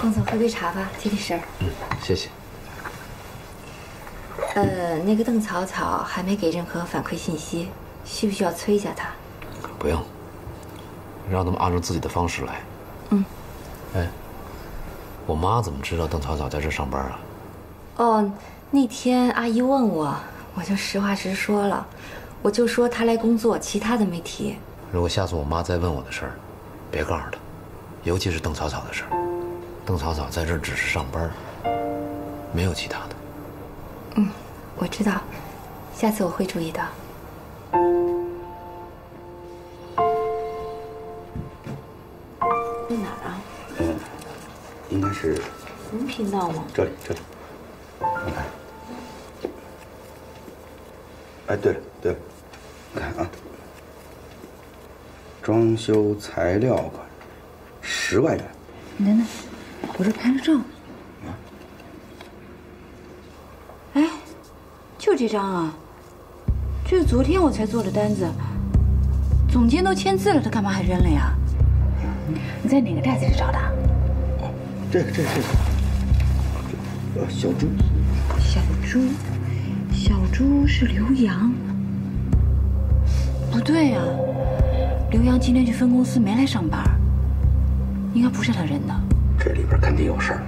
龚总，喝杯茶吧，提提神儿。嗯，谢谢。呃，那个邓草草还没给任何反馈信息，需不需要催一下他？不用，让他们按照自己的方式来。嗯。哎，我妈怎么知道邓草草在这上班啊？哦，那天阿姨问我，我就实话实说了，我就说她来工作，其他的没提。如果下次我妈再问我的事儿，别告诉她，尤其是邓草草的事儿。邓草草在这只是上班，没有其他的。嗯，我知道，下次我会注意的。在哪儿啊？嗯，应该是什么频道吗？这里，这里。你看。哎，对了，对了，你看啊，装修材料款，十万元。你等等。我这拍了照呢。哎，就这张啊！这是昨天我才做的单子，总监都签字了，他干嘛还扔了呀？你在哪个袋子里找的？哦，这个，这个，这个。呃，小朱。小朱，小朱是刘洋。不对呀，刘洋今天去分公司没来上班，应该不是他扔的。这里边肯定有事儿。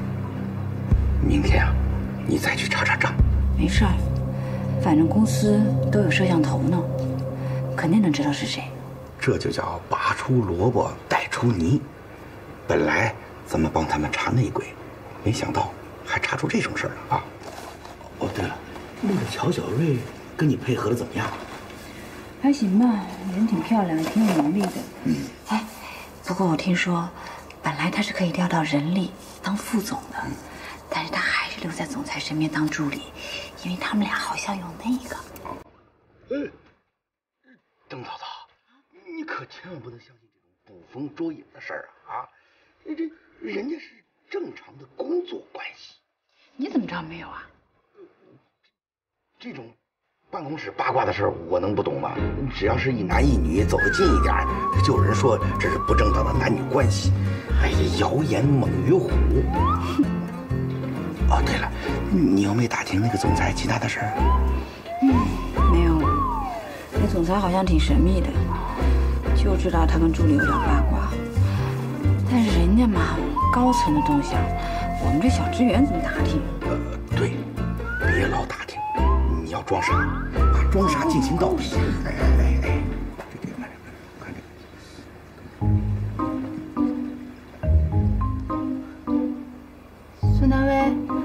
明天啊，你再去查查账。没事儿，反正公司都有摄像头呢，肯定能知道是谁。这就叫拔出萝卜带出泥。本来咱们帮他们查内鬼，没想到还查出这种事儿了啊！哦，对了，那个乔小瑞跟你配合的怎么样？还行吧，人挺漂亮，挺有能力的。嗯。哎，不过我听说。本来他是可以调到人力当副总的，留在总裁身边当助理，因为他们俩好像有那个。嗯，邓嫂嫂，你可千万不能相信这种捕风捉影的事儿啊！啊，这人家是正常的工作关系。你怎么知道没有啊？这种。办公室八卦的事儿，我能不懂吗？只要是一男一女走得近一点，就有人说这是不正当的男女关系。哎呀，谣言猛于虎。哦，对了，你又没打听那个总裁其他的事儿？嗯，没有。那总裁好像挺神秘的，就知道他跟助理有点八卦。但是人家嘛，高层的动向，我们这小职员怎么打听？呃，对，别老打听。你要装傻，把装傻进行到底。哎哎哎哎，这这看这看这孙大威，你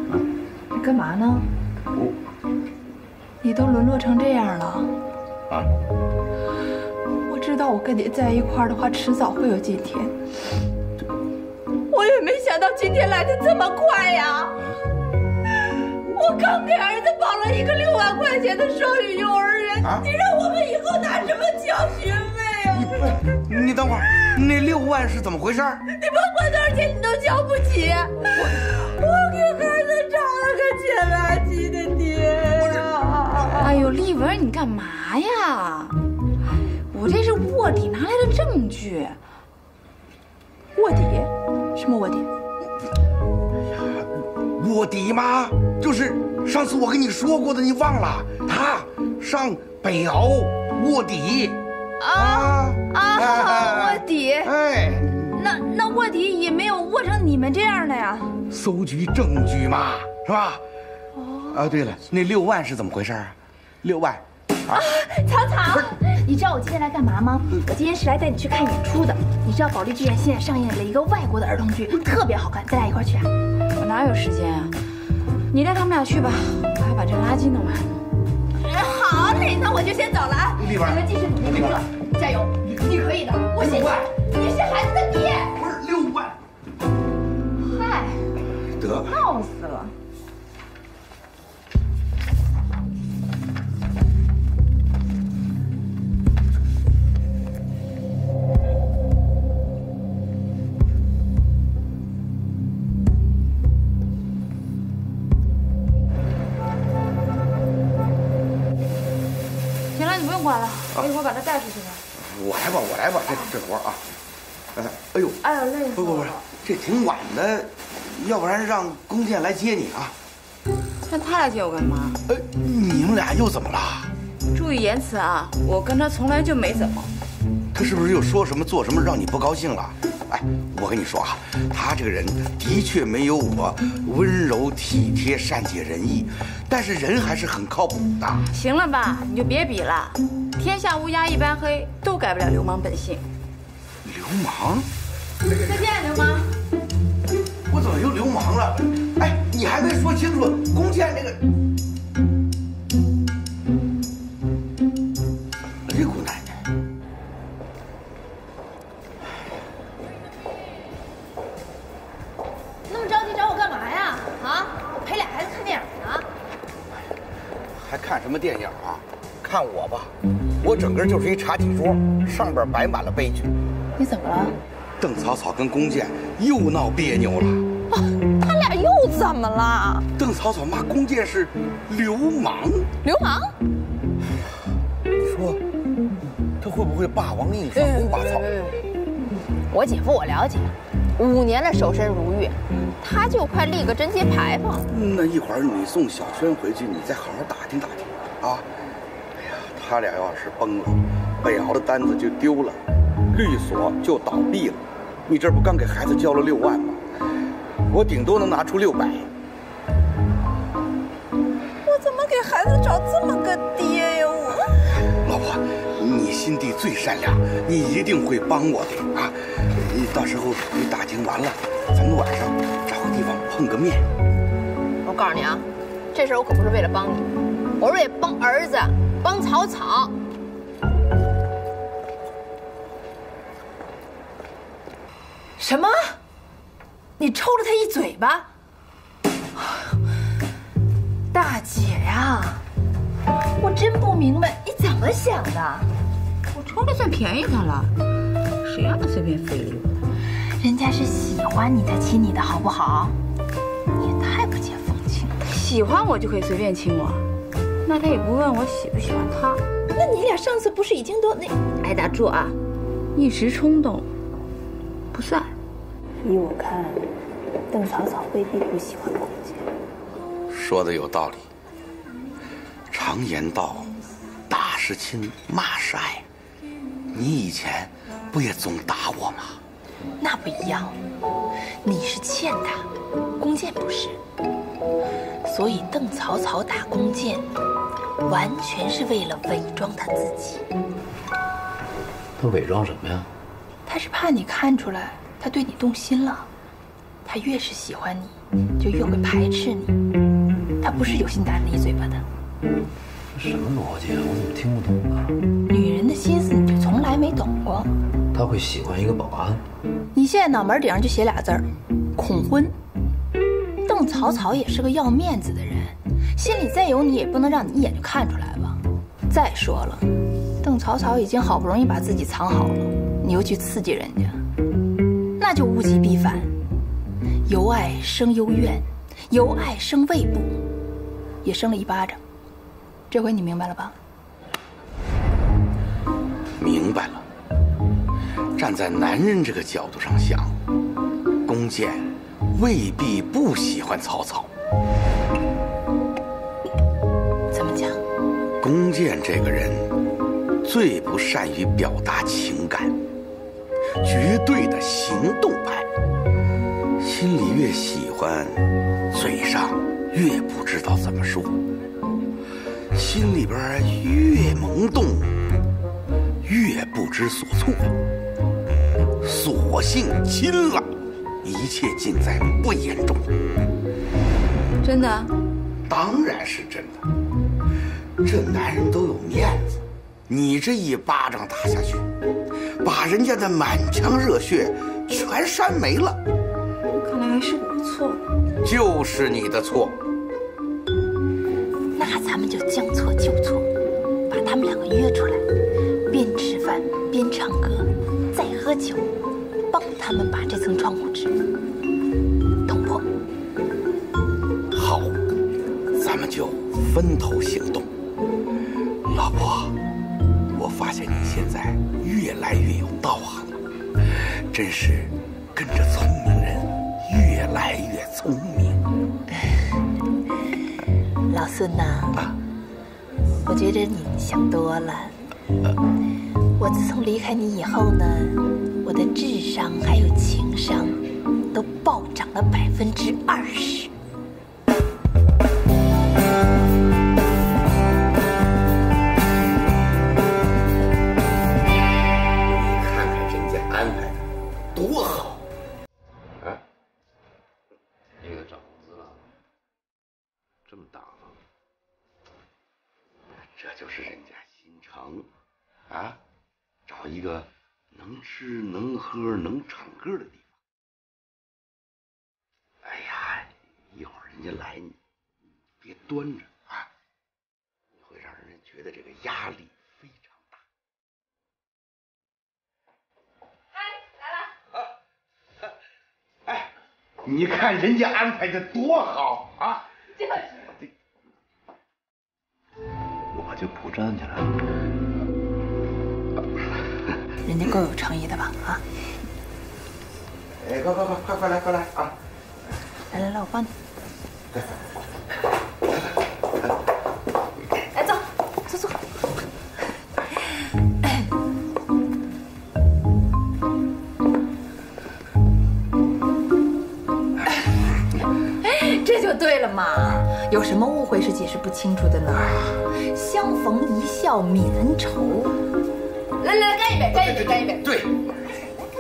干嘛呢？我，你都沦落成这样了。啊？我知道我跟你在一块儿的话，迟早会有今天。我也没想到今天来的这么快呀。我刚给儿子报了一个六万块钱的双语幼儿园，你让我们以后拿什么教学你你等会儿，那六万是怎么回事？你甭管多少钱，你都交不起。我我给孩子找了个捡垃圾的爹呀！哎呦，丽文，你干嘛呀？我这是卧底拿来的证据。卧底？什么卧底？卧底吗？就是上次我跟你说过的，你忘了？他上北翱卧底啊啊！卧底？哎，那那卧底也没有卧成你们这样的呀？搜集证据嘛，是吧？哦。啊，对了，那六万是怎么回事啊？六万。啊，草草，你知道我今天来干嘛吗？我今天是来带你去看演出的。你知道保利剧院现在上演了一个外国的儿童剧，特别好看，咱俩一块去啊？我哪有时间啊？你带他们俩去吧，我还把这垃圾弄完。好嘞，那我就先走了啊！你们继续努力工作，加油！你可以的，我信你。你是孩子的爹。不是六万。嗨，得，闹死了。不不不，这挺晚的，要不然让龚建来接你啊。那他来接我干嘛？哎，你们俩又怎么了？注意言辞啊！我跟他从来就没怎么。他是不是又说什么做什么让你不高兴了？哎，我跟你说啊，他这个人的确没有我温柔体贴、善解人意，但是人还是很靠谱的。行了吧，你就别比了。天下乌鸦一般黑，都改不了流氓本性。流氓？再见，流氓。我怎么又流氓了？哎，你还没说清楚，龚建这个，哎姑奶奶，那么着急找我干嘛呀？啊，我陪俩孩子看电影呢。还看什么电影啊？看我吧，我整个就是一茶几桌，上边摆满了悲剧。你怎么了？邓草草跟龚建又闹别扭了。他俩又怎么了？邓草草骂龚建是流氓，流氓？你说他会不会霸王硬上弓拔草？我姐夫我了解，五年的守身如玉，他就快立个贞节牌坊。那一会儿你送小轩回去，你再好好打听打听啊。哎呀，他俩要是崩了，北翱的单子就丢了，律所就倒闭了。你这不刚给孩子交了六万吗？我顶多能拿出六百。我怎么给孩子找这么个爹呀？我老婆，你心地最善良，你一定会帮我的啊！你到时候你打听完了，咱们晚上找个地方碰个面。我告诉你啊，这事我可不是为了帮你，我是为了帮儿子，帮草草。什么？你抽了他一嘴巴？大姐呀，我真不明白你怎么想的。我抽了算便宜他了，谁让他随便非礼我？人家是喜欢你才亲你的好不好？你也太不解风情了。喜欢我就可以随便亲我，那他也不问我喜不喜欢他。那你俩上次不是已经都那……哎，打住啊！一时冲动不算。依我看，邓草草未必不喜欢龚建。说的有道理。常言道，打是亲，骂是爱。你以前不也总打我吗？那不一样，你是欠他，弓箭不是。所以邓草草打弓箭，完全是为了伪装他自己。他伪装什么呀？他是怕你看出来他对你动心了，他越是喜欢你，就越会排斥你。他不是有心打你一嘴巴的。什么逻辑啊？我怎么听不懂啊？女人的心思你就从来没懂过。他会喜欢一个保安？你现在脑门顶上就写俩字儿：恐婚。邓草草也是个要面子的人，心里再有你也不能让你一眼就看出来吧。再说了，邓草草已经好不容易把自己藏好了，你又去刺激人家，那就物极必反。由爱生幽怨，由爱生畏怖，也生了一巴掌。这回你明白了吧？明白了。站在男人这个角度上想，弓箭未必不喜欢曹操。怎么讲？弓箭这个人最不善于表达情感，绝对的行动派。心里越喜欢，嘴上越不知道怎么说。心里边越萌动，越不知所措。索性亲了，一切尽在不言中。真的？当然是真的。这男人都有面子，你这一巴掌打下去，把人家的满腔热血全扇没了。看来还是我的错。就是你的错。那咱们就将错就错，把他们两个约出来，边吃饭边唱歌，再喝酒，帮他们把这层窗户纸捅破。好，咱们就分头行动。老婆，我发现你现在越来越有道行了，真是跟着聪明人越来越聪明。老孙呐，啊我觉得你想多了。我自从离开你以后呢，我的智商还有情商都暴涨了百分之二十。吃能喝能唱歌的地方。哎呀，一会儿人家来，你别端着啊，你会让人家觉得这个压力非常大来了。哎，你看人家安排的多好啊！就是，我就不站起来了。人家够有诚意的吧？啊，哎，快快快快快来快来啊！来来来，我帮你。来，走，坐坐。这就对了嘛，有什么误会是解释不清楚的呢？相逢一笑泯恩仇。来来来，干一杯，干一杯，干一杯，对，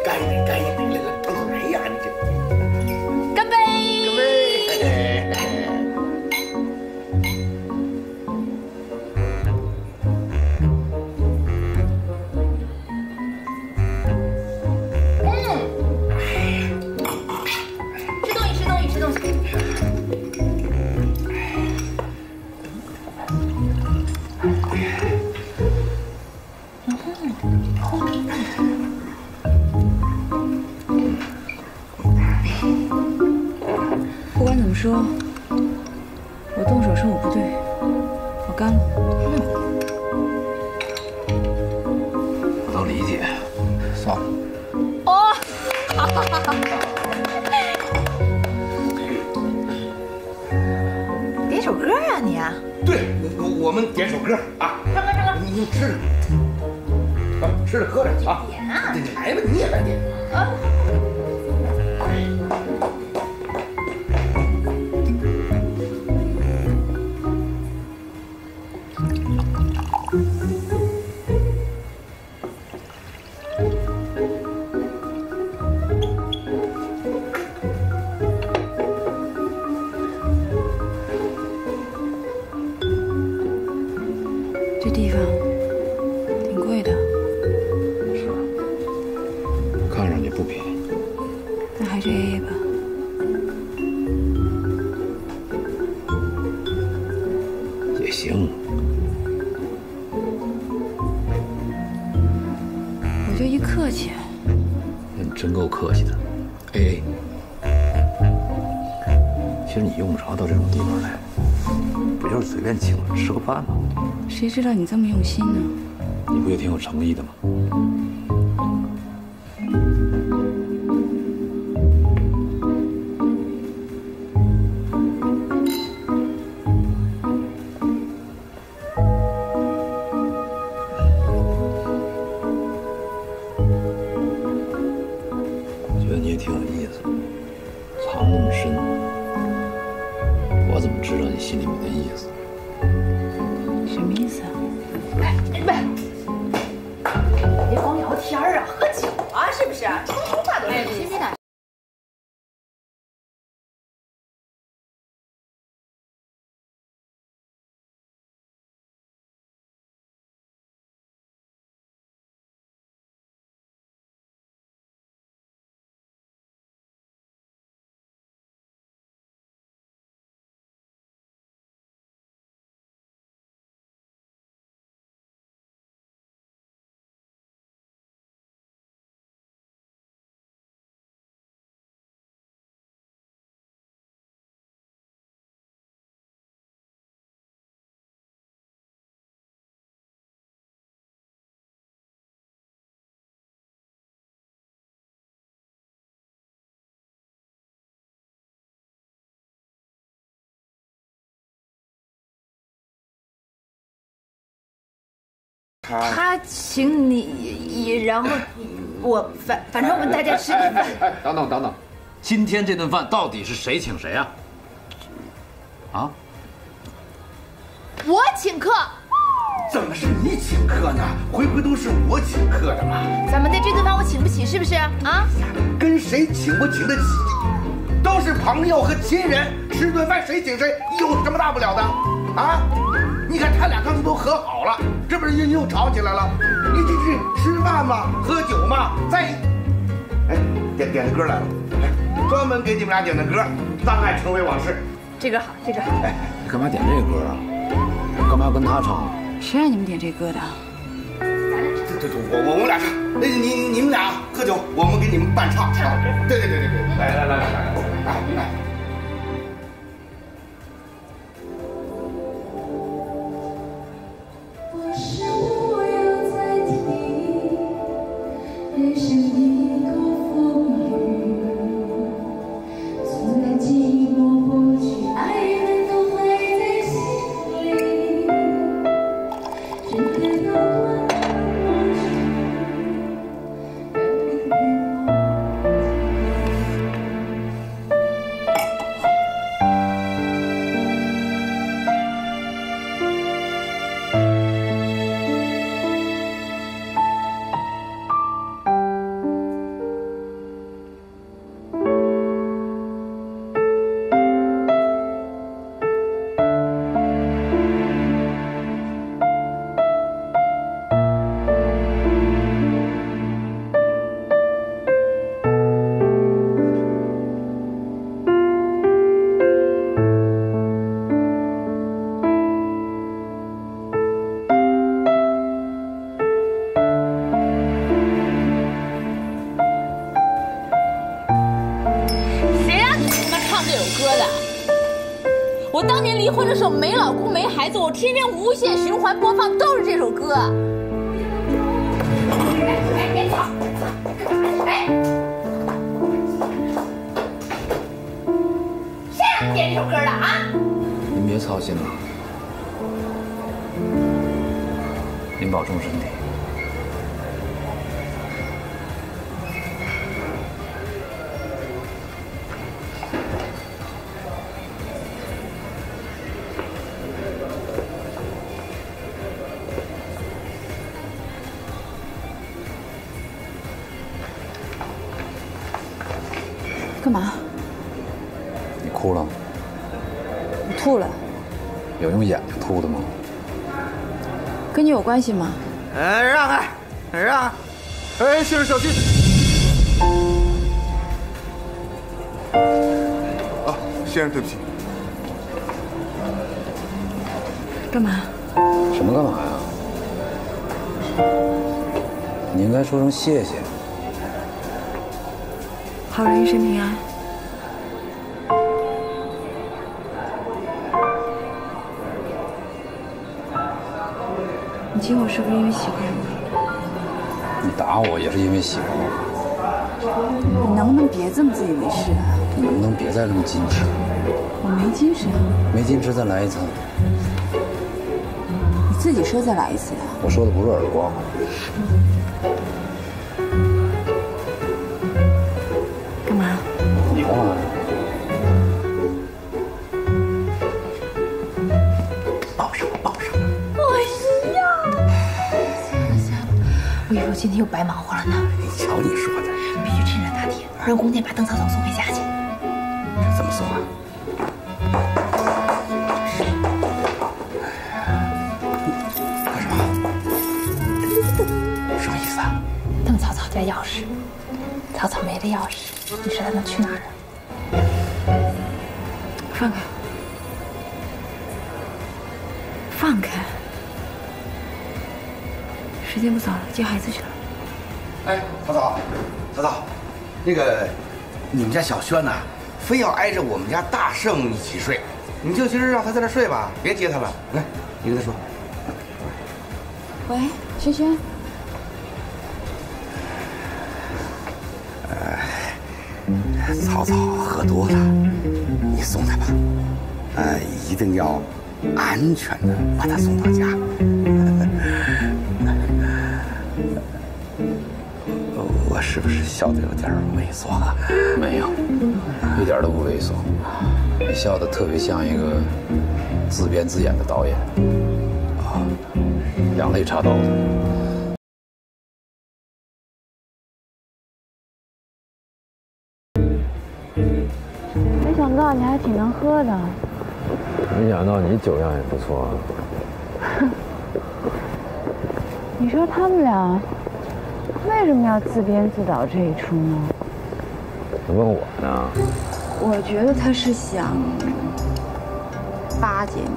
干一杯干一杯，来来，说，我动手是我不对，我干了。我都理解，算了。哦，哈哈哈点首歌啊你啊！对，我我们点首歌啊，唱歌唱歌。你吃着，啊，吃着喝着啊，点啊对，来吧，你也来点。这客气的。A A，其实你用不着到这种地方来，不就是随便请我吃个饭吗？谁知道你这么用心呢？你不也挺有诚意的吗？他请你，然后我反反正我们大家吃顿饭。哎，等等等等，今天这顿饭到底是谁请谁啊？啊？我请客。怎么是你请客呢？回回都是我请客的嘛。咱们的这顿饭我请不起，是不是啊？跟谁请不请得起？都是朋友和亲人，吃顿饭谁请谁，有什么大不了的？啊？你看他俩刚才都和好了，这不是又又吵起来了？你这是吃饭嘛，喝酒嘛？再，哎，点点的歌来了，哎，专门给你们俩点的歌，当爱成为往事。这个好，这个好。哎，你干嘛点这个歌啊？干嘛要跟他唱？谁让你们点这歌的？对对对，我我我们俩唱。那你你们俩喝酒，我们给你们伴唱。对对对对对，来来来来来，来来。我当年离婚的时候没老公没孩子，我天天无限循环播放都是这首歌。哎，别吵！哎，谁让你点这首歌的啊？您别操心了，您保重身体。关系吗？哎，让开，让开！哎，先生小心！啊，先生对不起。干嘛？什么干嘛呀？你应该说声谢谢。好人一生平安。你亲我是不是因为喜欢我？你打我也是因为喜欢我。你能不能别这么自以为是啊？你能不能别再这么矜持？我没矜持。没矜持，再来一次。你自己说再来一次呀？我说的不是耳光。今天又白忙活了呢。你瞧你说的，必须趁热打铁，让宫殿把邓草草送回家去。这怎么送啊？干什么？什么意思啊？邓草草家钥匙，草草没了钥匙，你说他能去哪儿啊？放开！放开！时间不早了，接孩子去了。那个，你们家小轩呐，非要挨着我们家大圣一起睡，你就今儿让他在这睡吧，别接他了。来，你跟他说。喂，轩轩。呃，草草喝多了，你送他吧。呃，一定要安全的把他送到家。是不是笑的有点猥琐？没有，一点都不猥琐。你笑的特别像一个自编自演的导演，啊，两肋插刀的。没想到你还挺能喝的。没想到你酒量也不错。你说他们俩为什么要自编自导这一出呢？你问我呢？我觉得他是想巴结你。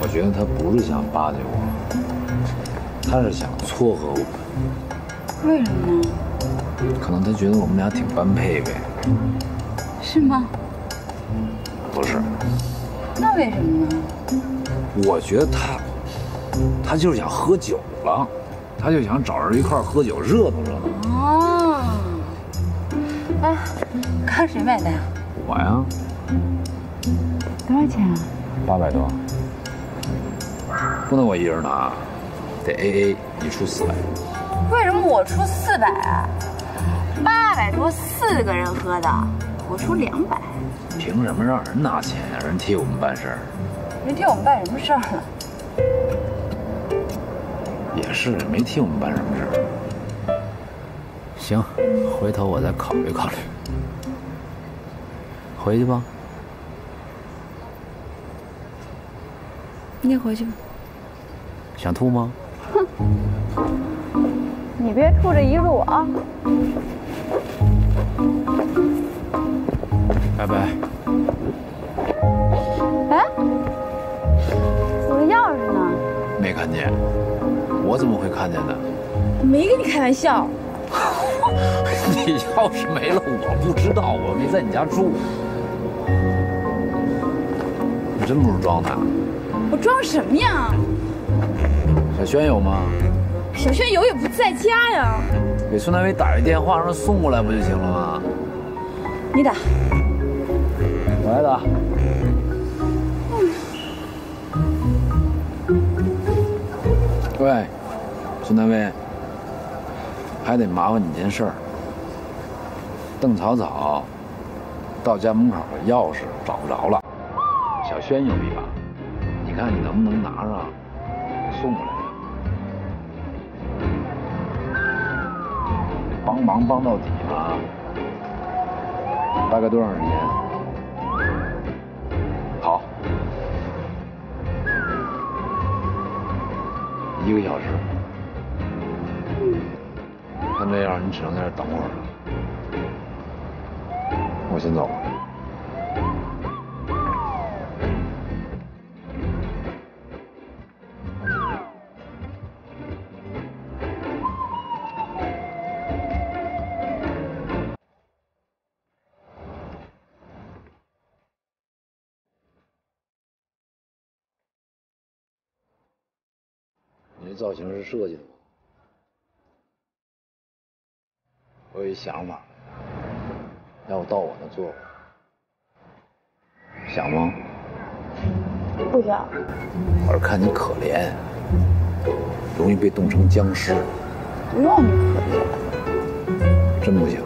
我觉得他不是想巴结我，他是想撮合我。为什么呢？可能他觉得我们俩挺般配呗。是吗？不是。那为什么呢？我觉得他，他就是想喝酒了，他就想找人一块喝酒，热闹热闹。哦。哎，看谁买的呀？我呀。多少钱啊？八百多。不能我一人拿，得 A A，你出四百。为什么我出四百啊？八百多四个人喝的，我出两百。凭什么让人拿钱呀？人替我们办事儿。人替我们办什么事儿了？也是，没替我们办什么事儿。行，回头我再考虑考虑。回去吧。你也回去吧。想吐吗？哼，你别吐这一路啊。拜拜。哎，我的钥匙呢？没看见。我怎么会看见呢？没跟你开玩笑。你钥匙没了，我不知道，我没在你家住。你真不是装的？我装什么呀？小轩有吗？小轩有也不在家呀。给孙大伟打一电话，让他送过来不就行了吗？你打。我来打。喂，孙大伟，还得麻烦你件事儿。邓草草到家门口的钥匙找不着了，小轩有一把，你看你能不能拿上，送过来？帮忙帮到底啊！大概多长时间？好，一个小时。看这样，你只能在这等会儿了。我先走了。你这造型是设计的吗？我有一想法，要不到我那坐会儿，想吗？不想。我是看你可怜，容易被冻成僵尸。不用你可怜。真不行。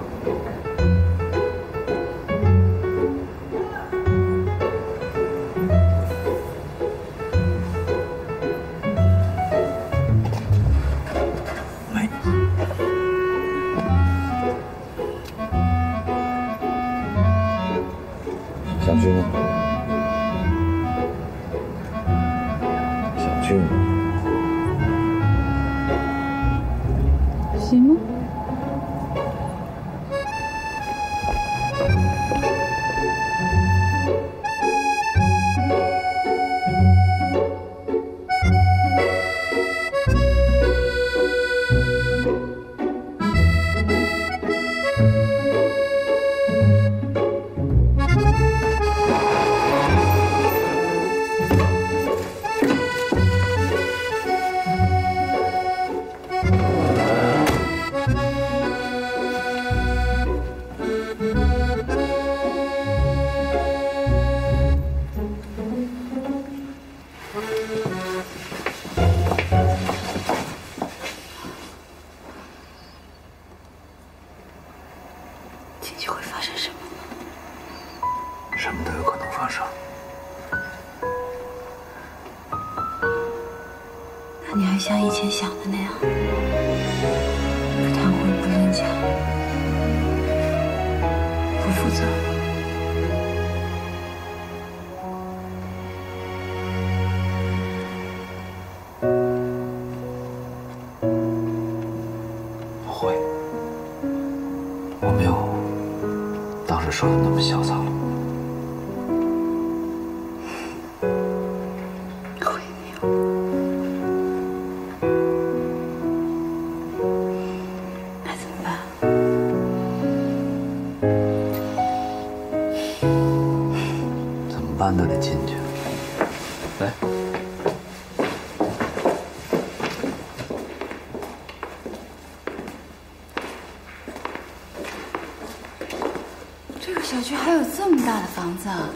小区还有这么大的房子啊！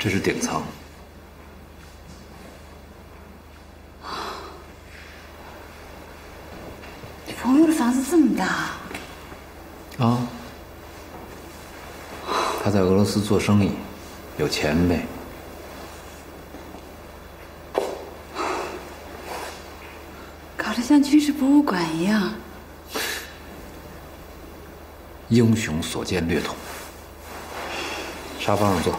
这是顶层，你朋友的房子这么大，啊，他在俄罗斯做生意，有钱呗。搞得像军事博物馆一样。英雄所见略同。沙发上坐。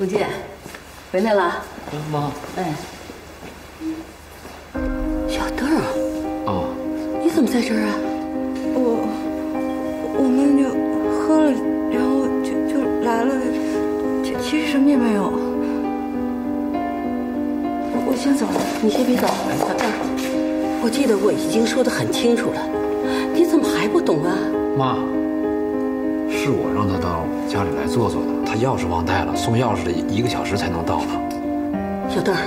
福建，回来了。妈。哎，小豆儿，哦，你怎么在这儿啊？我我们就喝了，然后就就来了，其其实什么也没有。我我先走了。你先别走，小豆儿，我记得我已经说的很清楚了，你怎么还不懂啊？妈，是我让他到家里来坐坐的，他钥匙忘带了，送钥匙的一个小时才能到呢。小豆儿，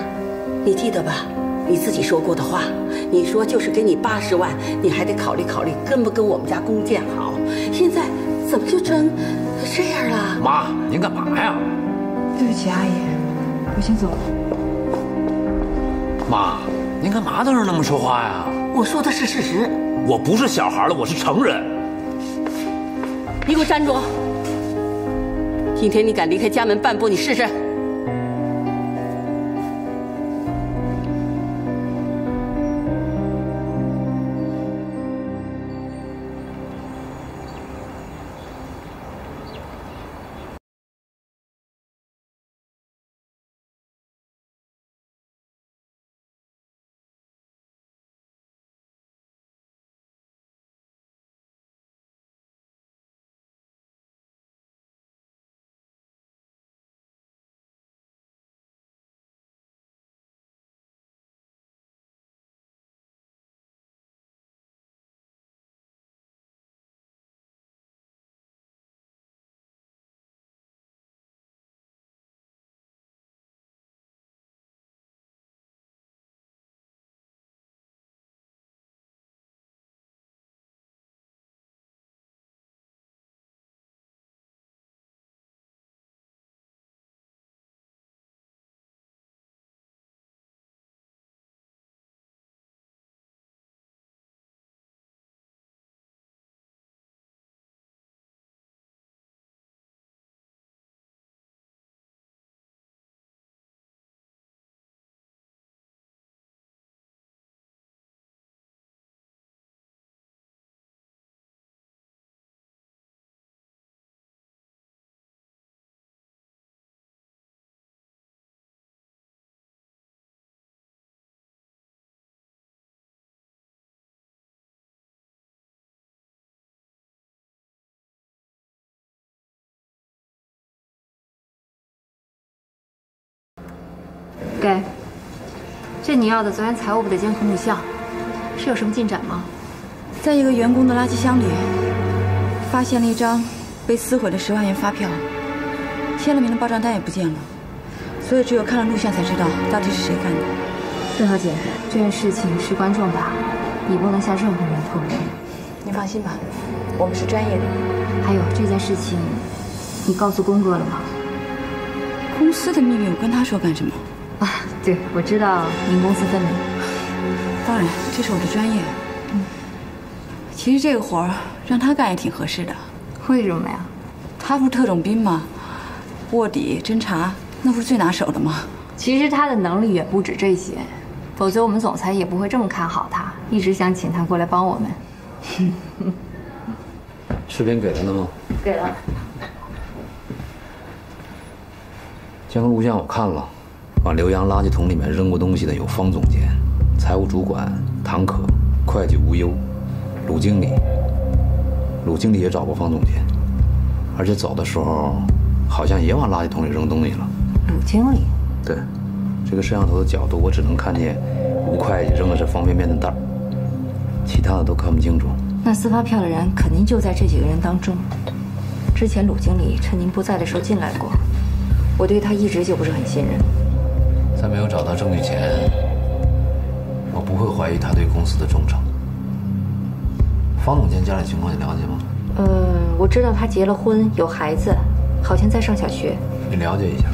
你记得吧？你自己说过的话，你说就是给你八十万，你还得考虑考虑跟不跟我们家龚建好。现在怎么就成这样了？妈，您干嘛呀？对不起，阿姨，我先走了。妈，您干嘛都是那么说话呀？我说的是事实。我不是小孩了，我是成人。你给我站住！今天你敢离开家门半步，你试试。给。这你要的昨天财务部的监控录像，是有什么进展吗？在一个员工的垃圾箱里，发现了一张被撕毁的十万元发票，签了名的报账单也不见了，所以只有看了录像才知道到底是谁干的。郑小姐，这件事情事关重大，你不能向任何人透露。你放心吧，我们是专业的。还有这件事情，你告诉公哥了吗？公司的秘密，我跟他说干什么？啊，对，我知道您公私分明。当然，这是我的专业。嗯，其实这个活儿让他干也挺合适的。为什么呀？他不是特种兵吗？卧底、侦查，那不是最拿手的吗？其实他的能力远不止这些，否则我们总裁也不会这么看好他，一直想请他过来帮我们。视频给他了吗？给了。监控录像我看了。往刘洋垃圾桶里面扔过东西的有方总监、财务主管唐可、会计吴优、鲁经理。鲁经理也找过方总监，而且走的时候好像也往垃圾桶里扔东西了。鲁经理？对，这个摄像头的角度我只能看见吴会计扔的是方便面的袋儿，其他的都看不清楚。那私发票的人肯定就在这几个人当中。之前鲁经理趁您不在的时候进来过，我对他一直就不是很信任。在没有找到证据前，我不会怀疑他对公司的忠诚。方总监家里情况你了解吗？嗯，我知道他结了婚，有孩子，好像在上小学。你了解一下，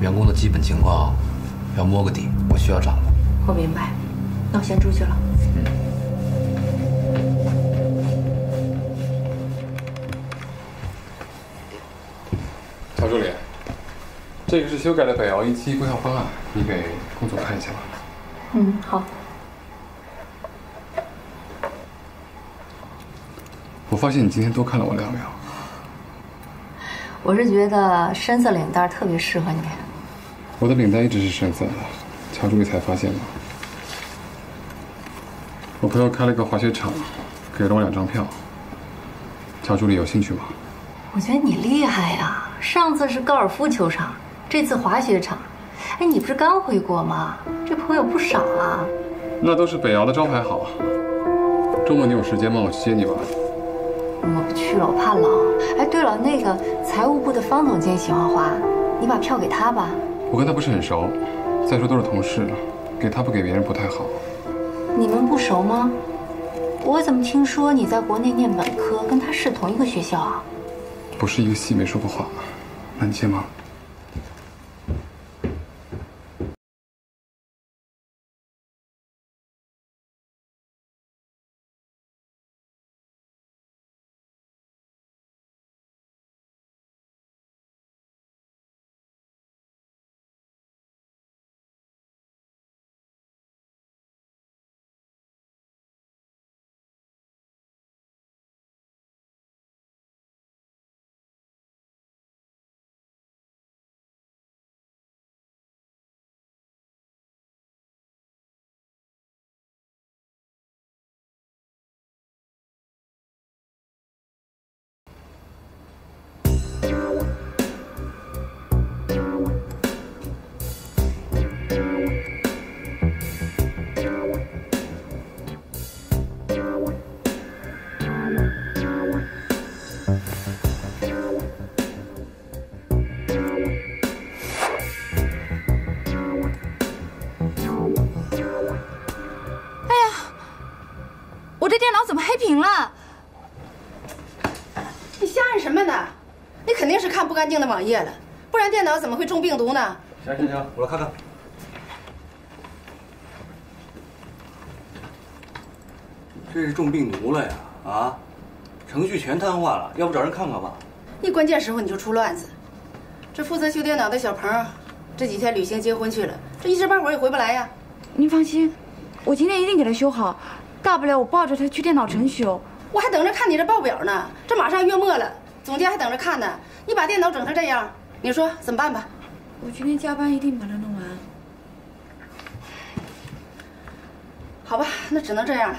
员工的基本情况要摸个底，我需要掌握。我明白，那我先出去了。嗯。曹助理。这个是修改的北窑一期规划方案，你给龚总看一下吧。嗯，好。我发现你今天多看了我两秒。我是觉得深色领带特别适合你。我的领带一直是深色的，乔助理才发现的。我朋友开了个滑雪场，给了我两张票。乔助理有兴趣吗？我觉得你厉害呀！上次是高尔夫球场。这次滑雪场，哎，你不是刚回国吗？这朋友不少啊。那都是北窑的招牌好。周末你有时间吗？我去接你吧。我不去了，我怕冷。哎，对了，那个财务部的方总监喜欢滑，你把票给他吧。我跟他不是很熟，再说都是同事，给他不给别人不太好。你们不熟吗？我怎么听说你在国内念本科，跟他是同一个学校啊？不是一个系，没说过话。那你先忙。怎么黑屏了？你瞎按什么呢？你肯定是看不干净的网页了，不然电脑怎么会中病毒呢？行行行，我来看看。这是中病毒了呀！啊，程序全瘫痪了，要不找人看看吧？一关键时候你就出乱子。这负责修电脑的小鹏，这几天旅行结婚去了，这一时半会儿也回不来呀。您放心，我今天一定给他修好。大不了我抱着他去电脑城修，我还等着看你这报表呢。这马上月末了，总监还等着看呢。你把电脑整成这样，你说怎么办吧？我今天加班一定把它弄完。好吧，那只能这样了。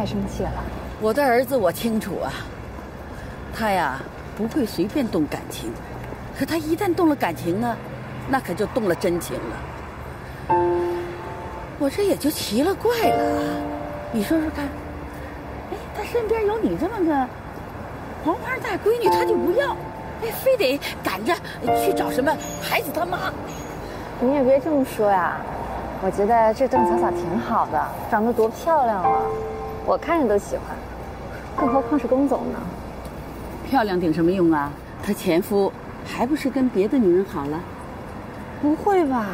太生气了。我的儿子我清楚啊，他呀不会随便动感情，可他一旦动了感情呢，那可就动了真情了。我这也就奇了怪了啊！你说说看，哎，他身边有你这么个黄花大闺女，他就不要，哎，非得赶着去找什么孩子他妈。你也别这么说呀，我觉得这邓草草挺好的，长得多漂亮啊，我看着都喜欢，更何况是龚总呢。漂亮顶什么用啊？她前夫还不是跟别的女人好了？不会吧？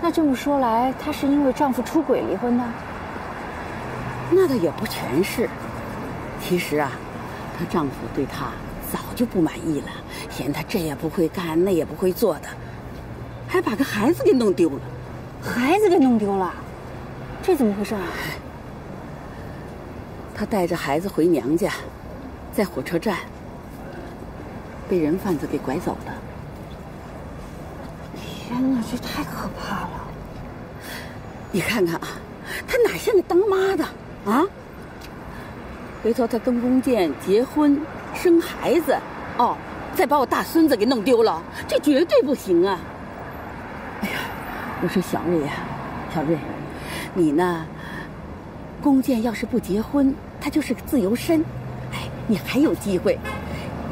那这么说来，她是因为丈夫出轨离婚的？那倒也不全是。其实啊，她丈夫对她早就不满意了，嫌她这也不会干，那也不会做的。还把个孩子给弄丢了，孩子给弄丢了，这怎么回事啊？他带着孩子回娘家，在火车站被人贩子给拐走了。天哪，这太可怕了！你看看啊，他哪像个当妈的啊？回头他跟弓箭结婚生孩子，哦，再把我大孙子给弄丢了，这绝对不行啊！哎呀我说小瑞呀，小瑞，你呢？弓箭要是不结婚，他就是个自由身，哎，你还有机会，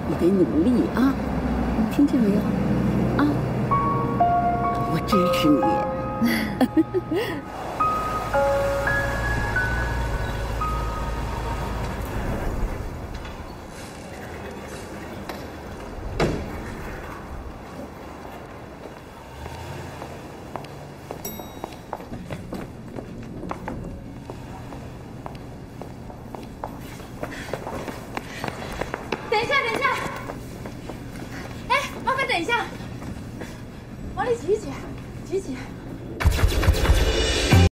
你得努力啊！听见没有？啊，我支持你。